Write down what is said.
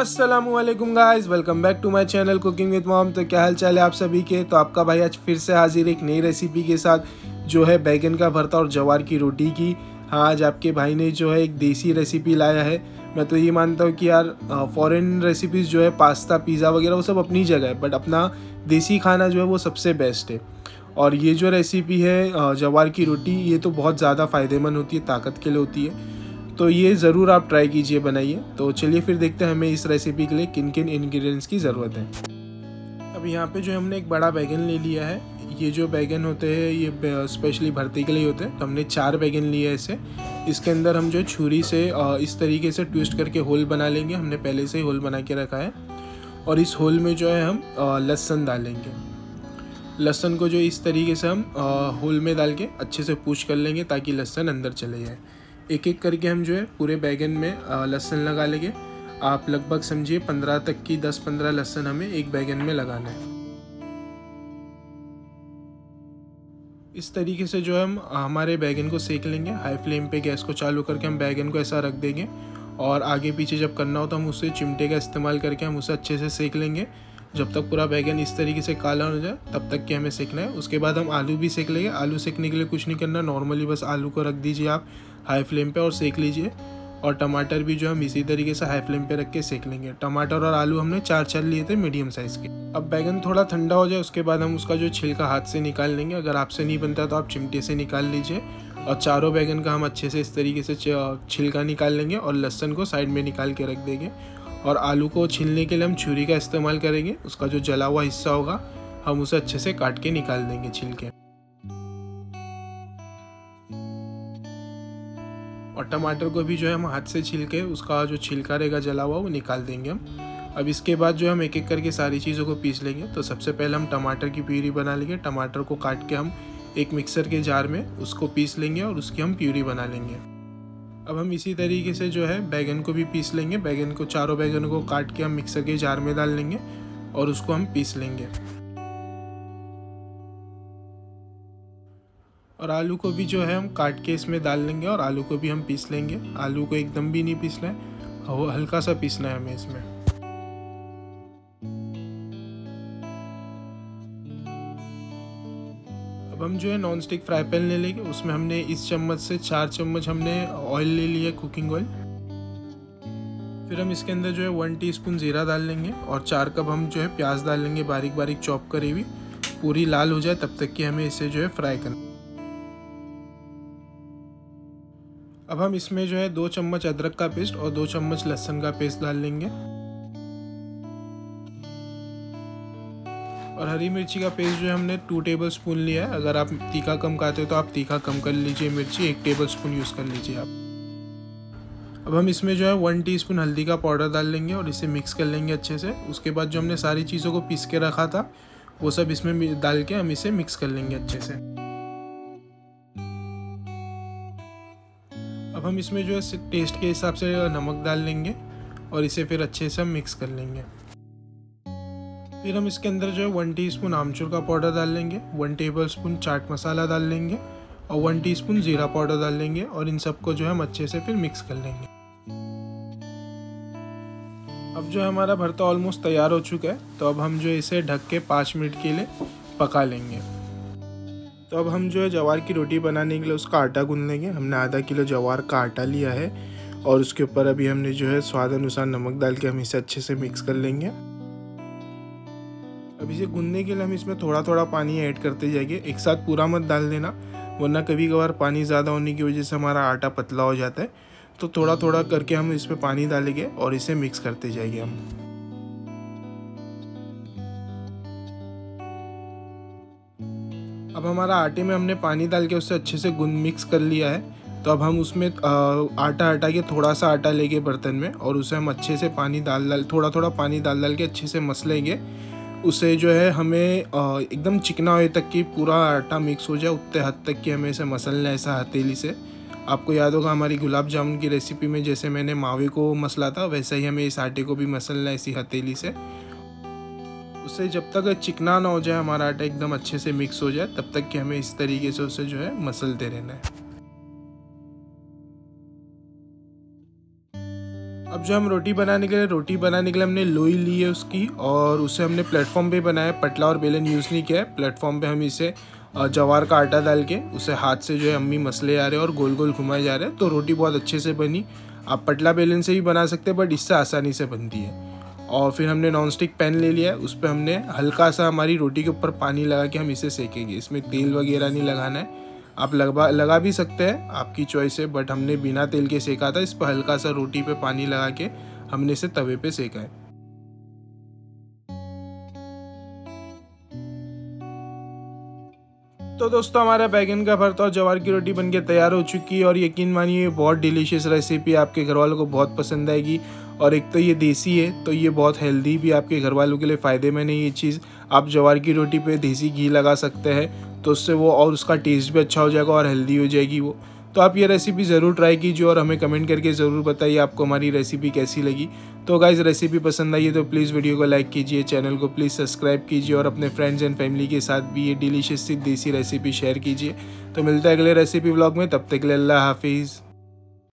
Aslam guys welcome back to my channel cooking with mom तो क्या हाल चाल है आप सभी के? तो आपका भाई आज फिर से हाजिर एक नई रेसिपी के साथ, जो है बैगन का भरता और जवार की रोटी की। हाँ आज आपके भाई ने जो है एक देसी रेसिपी लाया है। मैं तो ये मानता हूँ कि यार फॉरेन रेसिपीज़ जो है पास्ता पिज़्ज़ा वगैरह, वो सब अपनी जगह है बट अपना देसी खाना जो है, वो सबसे बेस्ट है। और ये जो रेसिपी है जवार की रोटी, ये तो बहुत ज़्यादा फ़ायदेमंद होती है, ताकत के लिए होती है। तो ये ज़रूर आप ट्राई कीजिए बनाइए। तो चलिए फिर देखते हैं हमें इस रेसिपी के लिए किन किन इन्ग्रीडियंट्स की ज़रूरत है। अब यहाँ पे जो हमने एक बड़ा बैगन ले लिया है, ये जो बैगन होते हैं, ये स्पेशली भर्ती के लिए होते हैं तो हमने चार बैगन लिए हैं इसे। इसके अंदर हम जो छुरी से इस तरीके से ट्विस्ट करके होल बना लेंगे। हमने पहले से ही होल बना के रखा है। और इस होल में जो है हम लहसन डालेंगे। लहसन को जो इस तरीके से हम होल में डाल के अच्छे से पूछ कर लेंगे ताकि लहसन अंदर चले जाए। एक एक करके हम जो है पूरे बैगन में लहसन लगा लेंगे। आप लगभग समझिए पंद्रह तक की दस पंद्रह लहसन हमें एक बैगन में लगाना है। इस तरीके से जो हम हमारे बैगन को सेक लेंगे। हाई फ्लेम पे गैस को चालू करके हम बैगन को ऐसा रख देंगे और आगे पीछे जब करना हो तो हम उसे चिमटे का इस्तेमाल करके हम उसे अच्छे से सेक लेंगे। जब तक पूरा बैगन इस तरीके से काला हो जाए, तब तक के हमें सेकना है। उसके बाद हम आलू भी सेक लेंगे। आलू सेकने के लिए कुछ नहीं करना, नॉर्मली बस आलू को रख दीजिए आप। हाई फ्लेम पे और सेक लीजिए। और टमाटर भी जो हम इसी तरीके से हाई फ्लेम पे रख के सेक लेंगे। टमाटर और आलू हमने चार चार लिए थे मीडियम साइज़ के। अब बैगन थोड़ा ठंडा हो जाए, उसके बाद हम उसका जो छिलका हाथ से निकाल लेंगे। अगर आपसे नहीं बनता तो आप चिमटे से निकाल लीजिए। और चारों बैगन का हम अच्छे से इस तरीके से छिलका निकाल लेंगे और लहसन को साइड में निकाल के रख देंगे। और आलू को छीलने के लिए हम छुरी का इस्तेमाल करेंगे। उसका जो जला हुआ हिस्सा होगा, हम उसे अच्छे से काट के निकाल देंगे छिलके। और टमाटर को भी जो है हम हाथ से छिल के उसका जो छिलका रहेगा, जला हुआ, वो निकाल देंगे हम। अब इसके बाद जो हम एक एक करके सारी चीज़ों को पीस लेंगे। तो सबसे पहले हम टमाटर की प्यूरी बना लेंगे। टमाटर को काट के हम एक मिक्सर के जार में उसको पीस लेंगे और उसकी हम प्यूरी बना लेंगे। अब हम इसी तरीके से जो है बैगन को भी पीस लेंगे। बैगन को, चारों बैगन को काट के हम मिक्सर के जार में डाल लेंगे और उसको हम पीस लेंगे। और आलू को भी जो है हम काट के इसमें डाल लेंगे और आलू को भी हम पीस लेंगे। आलू को एकदम भी नहीं पीसना है हल्का सा पीसना है हमें इसमें। अब हम जो है नॉन स्टिक फ्राई पैन ले लेंगे, उसमें हमने इस चम्मच से चार चम्मच हमने ऑयल ले लिया कुकिंग ऑयल फिर हम इसके अंदर जो है वन टीस्पून ज़ीरा डाल लेंगे और चार कप हम जो है प्याज डाल लेंगे बारीक बारीक चॉप करी हुई। पूरी लाल हो जाए तब तक कि हमें इसे जो है फ्राई करना अब हम इसमें जो है दो चम्मच अदरक का पेस्ट और दो चम्मच लहसुन का पेस्ट डाल लेंगे। और हरी मिर्ची का पेस्ट जो है हमने टू टेबल स्पून लिया है। अगर आप तीखा कम खाते हो तो आप तीखा कम कर लीजिए मिर्ची, एक टेबल स्पून यूज़ कर लीजिए आप। अब हम इसमें जो है वन टीस्पून हल्दी का पाउडर डाल लेंगे और इसे मिक्स कर लेंगे अच्छे से। उसके बाद जो हमने सारी चीज़ों को पीस के रखा था, वो सब इसमें डाल के हम इसे मिक्स कर लेंगे अच्छे से। अब हम इसमें जो है टेस्ट के हिसाब से नमक डाल लेंगे और इसे फिर अच्छे से हम मिक्स कर लेंगे। फिर हम इसके अंदर जो है वन टीस्पून आमचूर का पाउडर डाल लेंगे one tablespoon chaat masala डाल लेंगे और वन टीस्पून ज़ीरा पाउडर डाल लेंगे और इन सबको जो है हम अच्छे से फिर मिक्स कर लेंगे। अब जो हमारा भरता ऑलमोस्ट तैयार हो चुका है तो अब हम जो इसे ढक के पाँच मिनट के लिए पका लेंगे। तो अब हम जो है जवार की रोटी बनाने के लिए उसका आटा गूंद लेंगे। हमने आधा किलो जवार का आटा लिया है और उसके ऊपर अभी हमने जो है स्वाद अनुसार नमक डाल के हम इसे अच्छे से मिक्स कर लेंगे। अब इसे गूंदने के लिए हम इसमें थोड़ा थोड़ा पानी ऐड करते जाएँगे। एक साथ पूरा मत डाल देना, वरना कभी कभार पानी ज़्यादा होने की वजह से हमारा आटा पतला हो जाता है। तो थोड़ा थोड़ा करके हम इसमें पानी डालेंगे और इसे मिक्स करते जाएँगे हम। अब हमारा आटे में हमने पानी डाल के उससे अच्छे से गुंद मिक्स कर लिया है। तो अब हम उसमें आटा हटा के थोड़ा सा आटा लेंगे बर्तन में और उसे हम अच्छे से पानी डाल डाल थोड़ा थोड़ा पानी डाल डाल के अच्छे से मसलेंगे। उसे जो है हमें एकदम चिकना हो तक कि पूरा आटा मिक्स हो जाए, उतने हद तक कि हमें इसे मसलना है ऐसा हथेली से। आपको याद होगा हमारी गुलाब जामुन की रेसिपी में जैसे मैंने मावे को मसला था, वैसे ही हमें इस आटे को भी मसलना है इसी हथेली से। उससे जब तक चिकना ना हो जाए, हमारा आटा एकदम अच्छे से मिक्स हो जाए, तब तक कि हमें इस तरीके से उसे जो है मसलते रहना है। अब जो हम रोटी बनाने के लिए, रोटी बनाने के लिए हमने लोई ली है उसकी और उसे हमने प्लेटफॉर्म पे बनाया पटला और बेलन यूज़ नहीं किया है। प्लेटफॉर्म पे हम इसे जवार का आटा डाल के उसे हाथ से जो है अम्मी मसले जा रहे हैं और गोल गोल घुमाए जा रहे हैं। तो रोटी बहुत अच्छे से बनी। आप पटला बेलन से भी बना सकते हैं बट इससे आसानी से बनती है। और फिर हमने नॉन स्टिक पैन ले लिया। उस पर हमने हल्का सा हमारी रोटी के ऊपर पानी लगा के हम इसे सेकेंगे। इसमें तेल वगैरह नहीं लगाना है। आप लगा लगा भी सकते हैं आपकी चॉइस है बट हमने बिना तेल के सेका था। इस पर हल्का सा रोटी पे पानी लगा के हमने इसे तवे पे सेका है। तो दोस्तों, हमारा बैगन का भरता और जवार की रोटी बनके तैयार हो चुकी है और यकीन मानिए बहुत डिलीशियस रेसिपी आपके घर वालों को बहुत पसंद आएगी। और एक तो ये देसी है तो ये बहुत हेल्दी भी आपके घर वालों के लिए फ़ायदे में नहीं ये चीज़। आप जवार की रोटी पे देसी घी लगा सकते हैं तो उससे वो और उसका टेस्ट भी अच्छा हो जाएगा और हेल्दी हो जाएगी वो। तो आप ये रेसिपी ज़रूर ट्राई कीजिए और हमें कमेंट करके ज़रूर बताइए आपको हमारी रेसिपी कैसी लगी। तो गाइज़ रेसिपी पसंद आई है तो प्लीज़ वीडियो को लाइक कीजिए चैनल को प्लीज़ सब्सक्राइब कीजिए और अपने फ्रेंड्स एंड फैमिली के साथ भी ये डिलीशियस सी देसी रेसिपी शेयर कीजिए। तो मिलता है अगले रेसिपी ब्लॉग में, तब तक के लिए अल्लाह हाफिज़।